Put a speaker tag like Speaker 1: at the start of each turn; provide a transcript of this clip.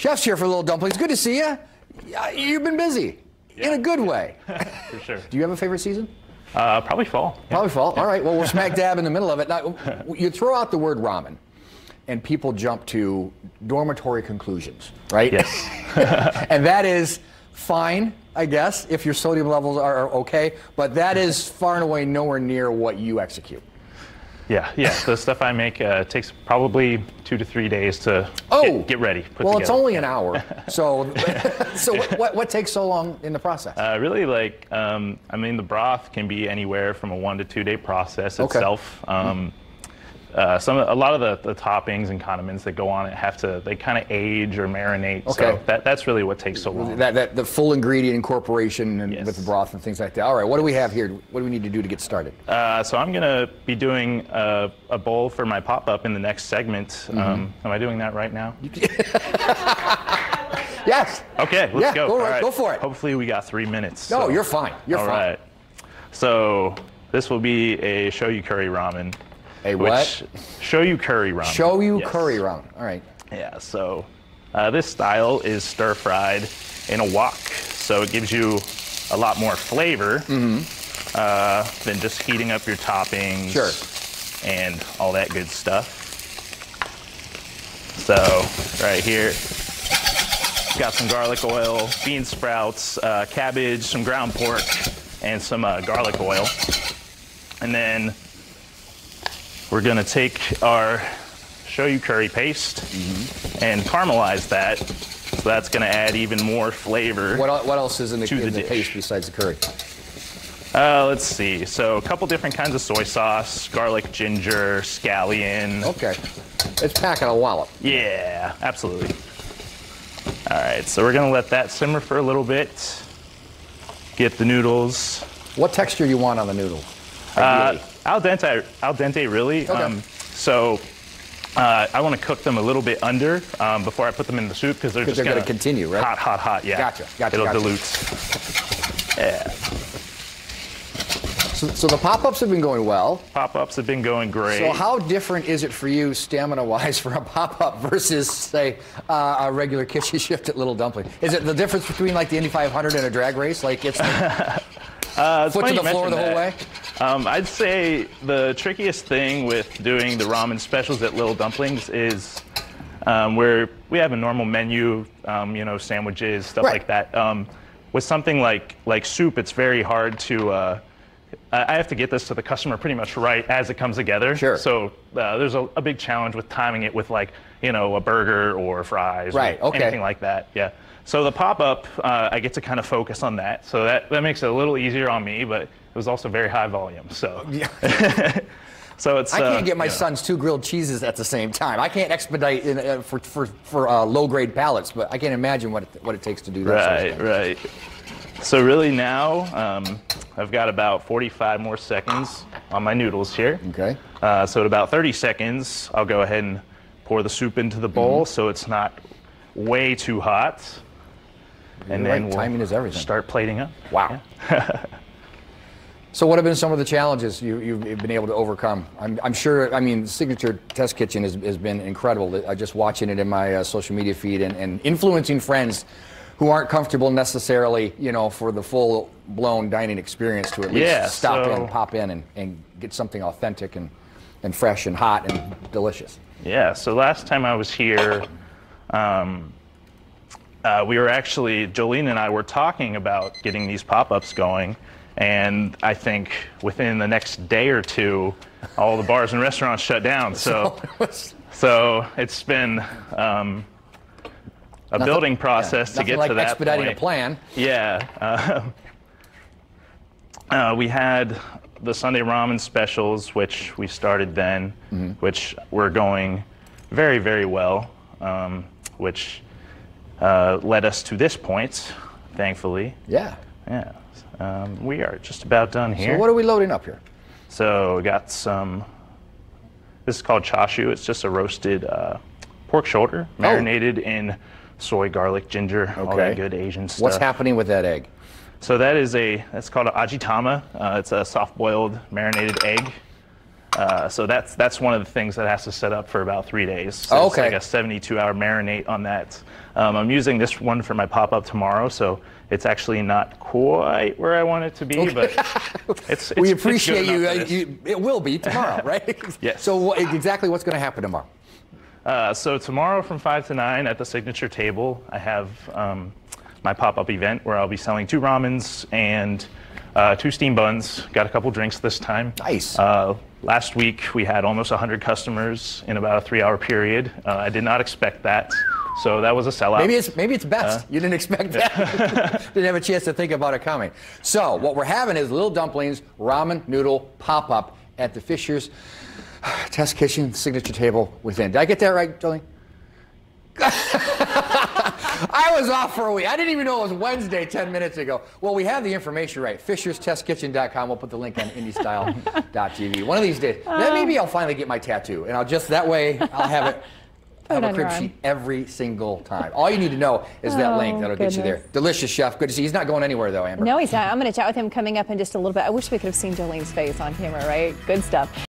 Speaker 1: Chef's here for a Little Dumplings. Good to see you. You've been busy in a good way.
Speaker 2: For sure.
Speaker 1: Do you have a favorite season?
Speaker 2: Uh, probably fall. Yeah.
Speaker 1: Probably fall. All right. Well, we're smack dab in the middle of it. Now, you throw out the word ramen, and people jump to dormitory conclusions, right?
Speaker 2: Yes.
Speaker 1: and that is fine, I guess, if your sodium levels are okay. But that is far and away nowhere near what you execute.
Speaker 2: Yeah, yeah. The stuff I make uh, takes probably two to three days to
Speaker 1: Oh,
Speaker 2: get, get ready. Put
Speaker 1: well, it's only an hour. So, so what, what, what takes so long in the process?
Speaker 2: Uh, really, like, um, I mean, the broth can be anywhere from a one to two day process
Speaker 1: Okay.
Speaker 2: itself. Um, uh, some, a lot of the, the toppings and condiments that go on it have to, they kind of age or marinate.
Speaker 1: Okay.
Speaker 2: So that, that's really what takes so long.
Speaker 1: that, that the full ingredient incorporation and
Speaker 2: Yes.
Speaker 1: with the broth and things like that. All right, what do we have here? What do we need to do to get started?
Speaker 2: Uh, so I'm gonna be doing a, a bowl for my pop-up in the next segment.
Speaker 1: Mm-hmm.
Speaker 2: Um, am I doing that right now?
Speaker 1: Yes.
Speaker 2: Okay, let's
Speaker 1: Yeah,
Speaker 2: go.
Speaker 1: go
Speaker 2: All
Speaker 1: right, go for it.
Speaker 2: Hopefully we got three minutes.
Speaker 1: No,
Speaker 2: so-
Speaker 1: you're fine. You're
Speaker 2: All
Speaker 1: fine.
Speaker 2: right. So this will be a shoyu curry ramen.
Speaker 1: A what?
Speaker 2: Shoyu curry ramen.
Speaker 1: Shoyu
Speaker 2: Yes.
Speaker 1: curry ramen. All right.
Speaker 2: Yeah. So uh, this style is stir fried in a wok, so it gives you a lot more flavor uh, than just heating up your toppings.
Speaker 1: Sure.
Speaker 2: And all that good stuff. So right here, got some garlic oil, bean sprouts, uh, cabbage, some ground pork, and some uh, garlic oil. And then we're gonna take our shoyu curry paste and caramelize that. So that's gonna add even more flavor.
Speaker 1: What, what else is in the,
Speaker 2: To
Speaker 1: in
Speaker 2: the
Speaker 1: the paste besides the curry?
Speaker 2: Uh, let's see. So a couple different kinds of soy sauce, garlic, ginger, scallion.
Speaker 1: Okay. It's packing a wallop.
Speaker 2: Yeah, absolutely. All right, so we're gonna let that simmer for a little bit. Get the noodles.
Speaker 1: What texture do you want on the noodle?
Speaker 2: Uh, al dente, al dente, really. Um, so uh, I want to cook them a little bit under um, before I put them in the soup because they're just
Speaker 1: gonna continue, right?
Speaker 2: Hot, hot, hot. Yeah.
Speaker 1: Gotcha, gotcha,
Speaker 2: It'll
Speaker 1: gotcha.
Speaker 2: dilute. Yeah.
Speaker 1: so, so the pop-ups have been going well.
Speaker 2: Pop-ups have been going great.
Speaker 1: So how different is it for you, stamina-wise, for a pop-up versus, say, uh, a regular kitchen shift at Little Dumpling? Is it the difference between like the Indy 500 and a drag race? Like it's like,
Speaker 2: Uh,
Speaker 1: foot to the floor the whole way?
Speaker 2: Um, I'd say the trickiest thing with doing the ramen specials at Little Dumplings is um, where we have a normal menu, um, you know, sandwiches, stuff
Speaker 1: Right.
Speaker 2: like that. Um, with something like like soup, it's very hard to. Uh, I I have to get this to the customer pretty much right as it comes together.
Speaker 1: Sure.
Speaker 2: So uh, there's a, a big challenge with timing it with like you know a burger or fries
Speaker 1: Right,
Speaker 2: or
Speaker 1: okay.
Speaker 2: anything like that. Yeah. So the pop up, uh, I get to kind of focus on that. So that that makes it a little easier on me, but it was also very high volume. So so it's.
Speaker 1: I can't
Speaker 2: uh,
Speaker 1: get my
Speaker 2: know.
Speaker 1: son's two grilled cheeses at the same time. I can't expedite in, uh, for, for, for uh, low-grade pallets, but I can't imagine what it, what it takes to do that. sort of
Speaker 2: Right, right. So really now, um, I've got about 45 more seconds on my noodles here.
Speaker 1: Okay.
Speaker 2: Uh, so at about 30 seconds, I'll go ahead and pour the soup into the bowl
Speaker 1: Mm-hmm.
Speaker 2: so it's not way too hot. And
Speaker 1: You're
Speaker 2: then
Speaker 1: right,
Speaker 2: we'll
Speaker 1: timing is everything.
Speaker 2: start plating up.
Speaker 1: Wow. so, what have been some of the challenges you, you've been able to overcome? I'm, I'm sure, I mean, Signature Test Kitchen has, has been incredible. I just watching it in my uh, social media feed and, and influencing friends who aren't comfortable necessarily, you know, for the full blown dining experience to at least
Speaker 2: Yeah,
Speaker 1: stop
Speaker 2: so-
Speaker 1: in, pop in, and, and get something authentic and, and fresh and hot and delicious.
Speaker 2: Yeah, so last time I was here, um, uh, we were actually, Jolene and I were talking about getting these pop ups going. And I think within the next day or two, all the bars and restaurants shut down. So, so it's been um, a building process to get
Speaker 1: like
Speaker 2: to that
Speaker 1: expediting
Speaker 2: point.
Speaker 1: a plan.
Speaker 2: Yeah. Uh, uh, we had the Sunday ramen specials, which we started then,
Speaker 1: Mm-hmm.
Speaker 2: which were going very, very well, um, which uh, led us to this point, thankfully.
Speaker 1: Yeah.
Speaker 2: Yeah. Um, we are just about done here.
Speaker 1: So, what are we loading up here?
Speaker 2: So we got some. This is called chashu. It's just a roasted uh, pork shoulder, marinated in soy, garlic, ginger, all
Speaker 1: Okay.
Speaker 2: that good Asian stuff.
Speaker 1: What's happening with that egg?
Speaker 2: So that is a that's called an ajitama. Uh, it's a soft-boiled marinated egg. Uh, so that's that's one of the things that has to set up for about three days. So
Speaker 1: Okay.
Speaker 2: It's like a 72-hour marinate on that. Um, I'm using this one for my pop-up tomorrow, so it's actually not quite where I want it to be, but it's, it's
Speaker 1: we
Speaker 2: it's
Speaker 1: appreciate you,
Speaker 2: enough
Speaker 1: uh, you. It will be tomorrow, right?
Speaker 2: Yes.
Speaker 1: So what, exactly what's going to happen tomorrow?
Speaker 2: Uh, so tomorrow from 5 to 9 at the signature table, I have um, my pop-up event where I'll be selling two ramens and uh, two steam buns. Got a couple drinks this time.
Speaker 1: Nice.
Speaker 2: Uh, last week we had almost 100 customers in about a three-hour period. Uh, I did not expect that, so that was a sellout.
Speaker 1: Maybe it's maybe it's
Speaker 2: Uh,
Speaker 1: best. you didn't expect that. didn't have a chance to think about it coming. So what we're having is little dumplings, ramen noodle pop up at the Fishers Test Kitchen signature table within. Did I get that right, Jolene? I was off for a week. I didn't even know it was Wednesday 10 minutes ago. Well, we have the information right. FishersTestKitchen.com. We'll put the link on IndyStyle.tv. One of these days, then oh. maybe I'll finally get my tattoo, and I'll just that way I'll have it. Have a crib sheet every single time. All you need to know is that
Speaker 3: Oh,
Speaker 1: link. That'll get you there. Delicious chef. Good to see. you. He's not going anywhere though, Amber.
Speaker 3: No, he's not. I'm going to chat with him coming up in just a little bit. I wish we could have seen Jolene's face on camera, right? Good stuff.